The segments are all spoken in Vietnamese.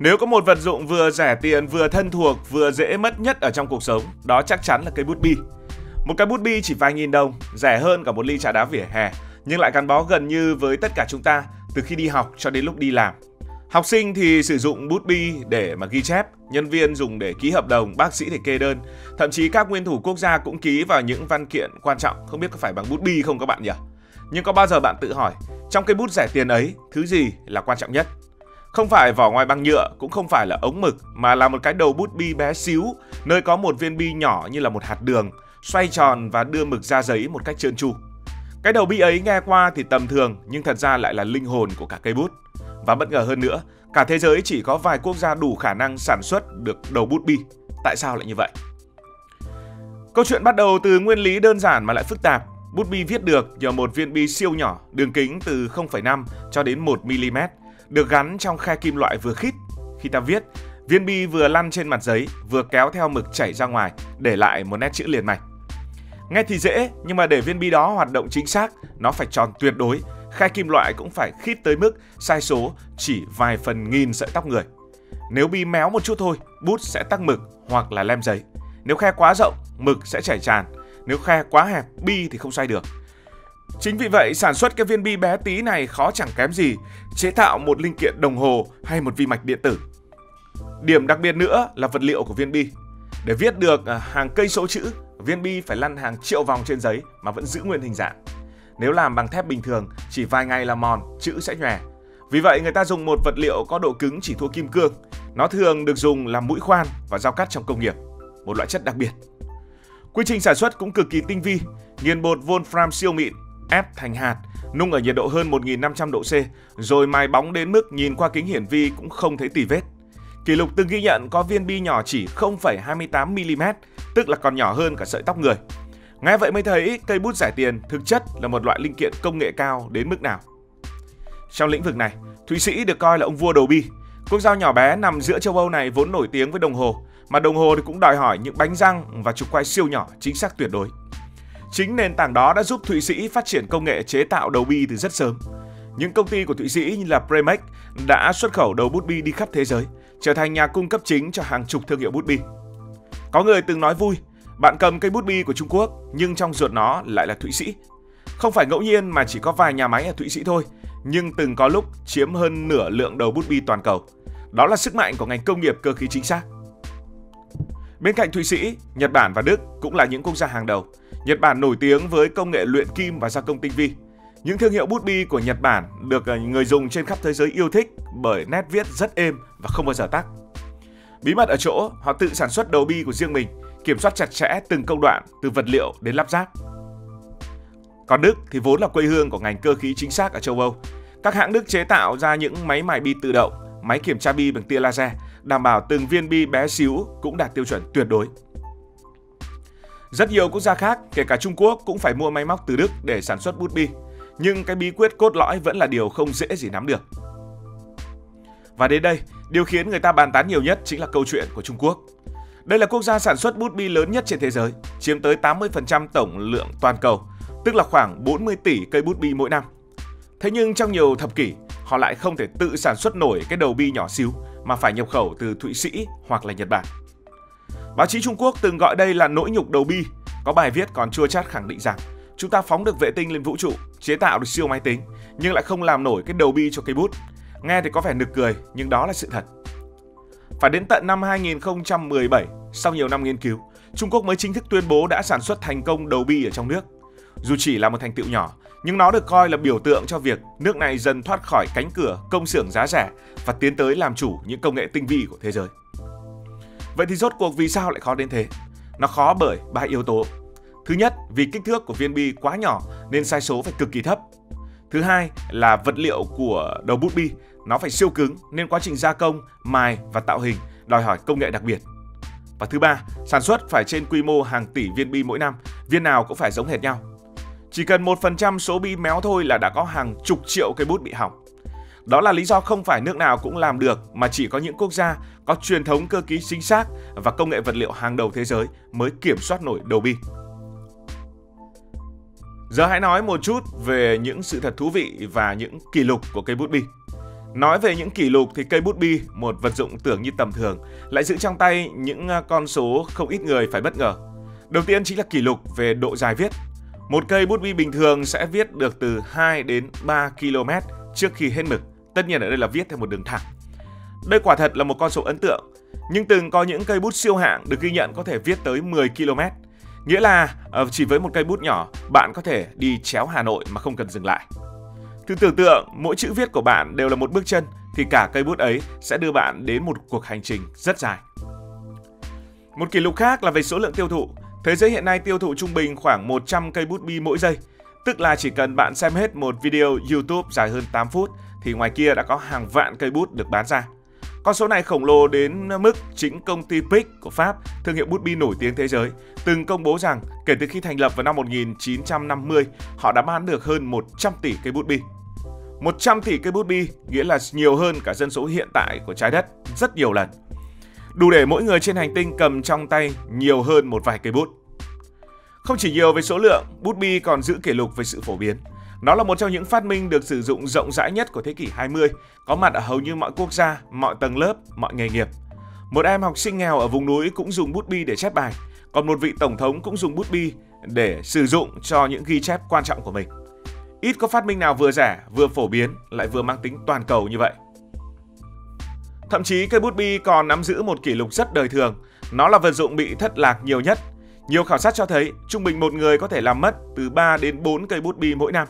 Nếu có một vật dụng vừa rẻ tiền, vừa thân thuộc, vừa dễ mất nhất ở trong cuộc sống, đó chắc chắn là cây bút bi. Một cái bút bi chỉ vài nghìn đồng, rẻ hơn cả một ly trà đá vỉa hè, nhưng lại gắn bó gần như với tất cả chúng ta từ khi đi học cho đến lúc đi làm. Học sinh thì sử dụng bút bi để mà ghi chép, nhân viên dùng để ký hợp đồng, bác sĩ để kê đơn, thậm chí các nguyên thủ quốc gia cũng ký vào những văn kiện quan trọng, không biết có phải bằng bút bi không các bạn nhỉ? Nhưng có bao giờ bạn tự hỏi, trong cây bút rẻ tiền ấy, thứ gì là quan trọng nhất? Không phải vỏ ngoài bằng nhựa, cũng không phải là ống mực, mà là một cái đầu bút bi bé xíu, nơi có một viên bi nhỏ như là một hạt đường, xoay tròn và đưa mực ra giấy một cách trơn tru. Cái đầu bi ấy nghe qua thì tầm thường, nhưng thật ra lại là linh hồn của cả cây bút. Và bất ngờ hơn nữa, cả thế giới chỉ có vài quốc gia đủ khả năng sản xuất được đầu bút bi. Tại sao lại như vậy? Câu chuyện bắt đầu từ nguyên lý đơn giản mà lại phức tạp. Bút bi viết được nhờ một viên bi siêu nhỏ, đường kính từ 0,5 cho đến 1 mm, được gắn trong khe kim loại vừa khít. Khi ta viết, viên bi vừa lăn trên mặt giấy, vừa kéo theo mực chảy ra ngoài, để lại một nét chữ liền mạch. Nghe thì dễ, nhưng mà để viên bi đó hoạt động chính xác, nó phải tròn tuyệt đối, khe kim loại cũng phải khít tới mức sai số chỉ vài phần nghìn sợi tóc người. Nếu bi méo một chút thôi, bút sẽ tắc mực hoặc là lem giấy. Nếu khe quá rộng, mực sẽ chảy tràn. Nếu khe quá hẹp, bi thì không xoay được. Chính vì vậy, sản xuất cái viên bi bé tí này khó chẳng kém gì chế tạo một linh kiện đồng hồ hay một vi mạch điện tử. Điểm đặc biệt nữa là vật liệu của viên bi. Để viết được à, hàng cây số chữ, viên bi phải lăn hàng triệu vòng trên giấy mà vẫn giữ nguyên hình dạng. Nếu làm bằng thép bình thường, chỉ vài ngày là mòn, chữ sẽ nhòe. Vì vậy người ta dùng một vật liệu có độ cứng chỉ thua kim cương. Nó thường được dùng làm mũi khoan và dao cắt trong công nghiệp, một loại chất đặc biệt. Quy trình sản xuất cũng cực kỳ tinh vi, nghiền bột wolfram siêu mịn, ép thành hạt, nung ở nhiệt độ hơn 1.500 độ C, rồi mài bóng đến mức nhìn qua kính hiển vi cũng không thấy tì vết. Kỷ lục từng ghi nhận có viên bi nhỏ chỉ 0,28 mm, tức là còn nhỏ hơn cả sợi tóc người. Nghe vậy mới thấy cây bút giải tiền thực chất là một loại linh kiện công nghệ cao đến mức nào. Trong lĩnh vực này, Thụy Sĩ được coi là ông vua đầu bi. Quốc gia nhỏ bé nằm giữa châu Âu này vốn nổi tiếng với đồng hồ, mà đồng hồ thì cũng đòi hỏi những bánh răng và trục quay siêu nhỏ chính xác tuyệt đối. Chính nền tảng đó đã giúp Thụy Sĩ phát triển công nghệ chế tạo đầu bi từ rất sớm. Những công ty của Thụy Sĩ như là Premex đã xuất khẩu đầu bút bi đi khắp thế giới, trở thành nhà cung cấp chính cho hàng chục thương hiệu bút bi. Có người từng nói vui, bạn cầm cây bút bi của Trung Quốc nhưng trong ruột nó lại là Thụy Sĩ. Không phải ngẫu nhiên mà chỉ có vài nhà máy ở Thụy Sĩ thôi, nhưng từng có lúc chiếm hơn nửa lượng đầu bút bi toàn cầu. Đó là sức mạnh của ngành công nghiệp cơ khí chính xác. Bên cạnh Thụy Sĩ, Nhật Bản và Đức cũng là những quốc gia hàng đầu. Nhật Bản nổi tiếng với công nghệ luyện kim và gia công tinh vi. Những thương hiệu bút bi của Nhật Bản được ờ, người dùng trên khắp thế giới yêu thích bởi nét viết rất êm và không bao giờ tắc. Bí mật ở chỗ, họ tự sản xuất đầu bi của riêng mình, kiểm soát chặt chẽ từng công đoạn từ vật liệu đến lắp ráp. Còn Đức thì vốn là quê hương của ngành cơ khí chính xác ở châu Âu. Các hãng Đức chế tạo ra những máy mài bi tự động, máy kiểm tra bi bằng tia laser, đảm bảo từng viên bi bé xíu cũng đạt tiêu chuẩn tuyệt đối. Rất nhiều quốc gia khác, kể cả Trung Quốc cũng phải mua máy móc từ Đức để sản xuất bút bi. Nhưng cái bí quyết cốt lõi vẫn là điều không dễ gì nắm được. Và đến đây, điều khiến người ta bàn tán nhiều nhất chính là câu chuyện của Trung Quốc. Đây là quốc gia sản xuất bút bi lớn nhất trên thế giới, chiếm tới 80% tổng lượng toàn cầu, tức là khoảng 40 tỷ cây bút bi mỗi năm. Thế nhưng trong nhiều thập kỷ, họ lại không thể tự sản xuất nổi cái đầu bi nhỏ xíu mà phải nhập khẩu từ Thụy Sĩ hoặc là Nhật Bản. Báo chí Trung Quốc từng gọi đây là nỗi nhục đầu bi. Có bài viết còn chua chát khẳng định rằng chúng ta phóng được vệ tinh lên vũ trụ, chế tạo được siêu máy tính, nhưng lại không làm nổi cái đầu bi cho cây bút. Nghe thì có vẻ nực cười, nhưng đó là sự thật. Phải đến tận năm 2017, sau nhiều năm nghiên cứu, Trung Quốc mới chính thức tuyên bố đã sản xuất thành công đầu bi ở trong nước. Dù chỉ là một thành tựu nhỏ, nhưng nó được coi là biểu tượng cho việc nước này dần thoát khỏi cánh cửa công xưởng giá rẻ và tiến tới làm chủ những công nghệ tinh vi của thế giới. Vậy thì rốt cuộc vì sao lại khó đến thế? Nó khó bởi ba yếu tố. Thứ nhất, vì kích thước của viên bi quá nhỏ nên sai số phải cực kỳ thấp. Thứ hai là vật liệu của đầu bút bi nó phải siêu cứng nên quá trình gia công, mài và tạo hình đòi hỏi công nghệ đặc biệt. Và thứ ba, sản xuất phải trên quy mô hàng tỷ viên bi mỗi năm, viên nào cũng phải giống hệt nhau. Chỉ cần 1% số bi méo thôi là đã có hàng chục triệu cây bút bị hỏng. Đó là lý do không phải nước nào cũng làm được mà chỉ có những quốc gia có truyền thống cơ khí chính xác và công nghệ vật liệu hàng đầu thế giới mới kiểm soát nổi đầu bi. Giờ hãy nói một chút về những sự thật thú vị và những kỷ lục của cây bút bi. Nói về những kỷ lục thì cây bút bi, một vật dụng tưởng như tầm thường, lại giữ trong tay những à, con số không ít người phải bất ngờ. Đầu tiên chính là kỷ lục về độ dài viết. Một cây bút bi bình thường sẽ viết được từ 2 đến 3 km trước khi hết mực. Tất nhiên ở đây là viết theo một đường thẳng. Đây quả thật là một con số ấn tượng, nhưng từng có những cây bút siêu hạng được ghi nhận có thể viết tới 10 km. Nghĩa là ờ, chỉ với một cây bút nhỏ, bạn có thể đi chéo Hà Nội mà không cần dừng lại. Thử tưởng tượng mỗi chữ viết của bạn đều là một bước chân thì cả cây bút ấy sẽ đưa bạn đến một cuộc hành trình rất dài. Một kỷ lục khác là về số lượng tiêu thụ. Thế giới hiện nay tiêu thụ trung bình khoảng 100 cây bút bi mỗi giây. Tức là chỉ cần bạn xem hết một video YouTube dài hơn 8 phút thì ngoài kia đã có hàng vạn cây bút được bán ra. Con số này khổng lồ đến mức chính công ty Pic của Pháp, thương hiệu bút bi nổi tiếng thế giới, từng công bố rằng kể từ khi thành lập vào năm 1950, họ đã bán được hơn 100 tỷ cây bút bi. 100 tỷ cây bút bi nghĩa là nhiều hơn cả dân số hiện tại của trái đất rất nhiều lần. Đủ để mỗi người trên hành tinh cầm trong tay nhiều hơn một vài cây bút. Không chỉ nhiều về số lượng, bút bi còn giữ kỷ lục về sự phổ biến. Nó là một trong những phát minh được sử dụng rộng rãi nhất của thế kỷ 20, có mặt ở hầu như mọi quốc gia, mọi tầng lớp, mọi nghề nghiệp. Một em học sinh nghèo ở vùng núi cũng dùng bút bi để chép bài, còn một vị tổng thống cũng dùng bút bi để sử dụng cho những ghi chép quan trọng của mình. Ít có phát minh nào vừa rẻ, vừa phổ biến lại vừa mang tính toàn cầu như vậy. Thậm chí cây bút bi còn nắm giữ một kỷ lục rất đời thường, nó là vật dụng bị thất lạc nhiều nhất. Nhiều khảo sát cho thấy trung bình một người có thể làm mất từ 3 đến 4 cây bút bi mỗi năm.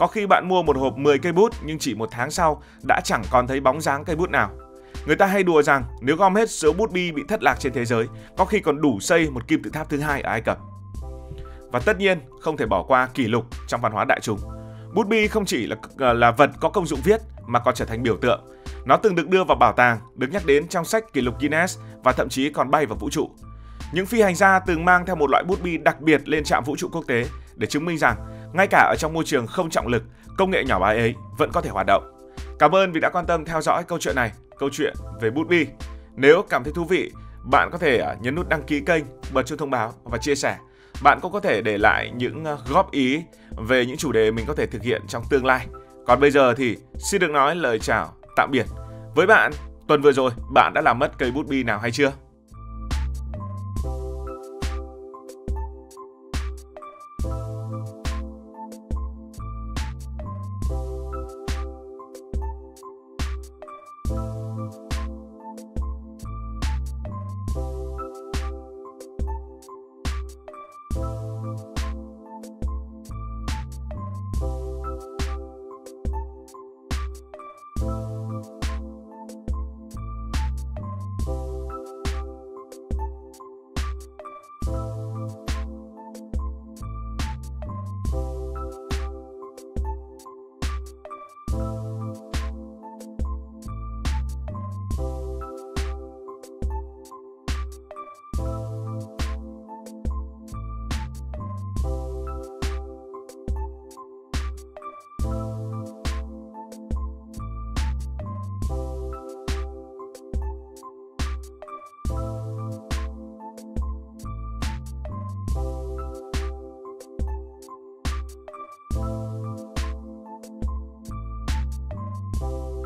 Có khi bạn mua một hộp 10 cây bút nhưng chỉ một tháng sau đã chẳng còn thấy bóng dáng cây bút nào. Người ta hay đùa rằng nếu gom hết số bút bi bị thất lạc trên thế giới, có khi còn đủ xây một kim tự tháp thứ hai ở Ai Cập. Và tất nhiên, không thể bỏ qua kỷ lục trong văn hóa đại chúng. Bút bi không chỉ là ờ, là vật có công dụng viết mà còn trở thành biểu tượng. Nó từng được đưa vào bảo tàng, được nhắc đến trong sách kỷ lục Guinness và thậm chí còn bay vào vũ trụ. Những phi hành gia từng mang theo một loại bút bi đặc biệt lên trạm vũ trụ quốc tế để chứng minh rằng ngay cả ở trong môi trường không trọng lực, công nghệ nhỏ bé ấy vẫn có thể hoạt động. Cảm ơn vì đã quan tâm theo dõi câu chuyện này, câu chuyện về bút bi. Nếu cảm thấy thú vị, bạn có thể à, nhấn nút đăng ký kênh, bật chuông thông báo và chia sẻ. Bạn cũng có thể để lại những à, góp ý về những chủ đề mình có thể thực hiện trong tương lai. Còn bây giờ thì xin được nói lời chào tạm biệt. Với bạn, tuần vừa rồi bạn đã làm mất cây bút bi nào hay chưa? Bye.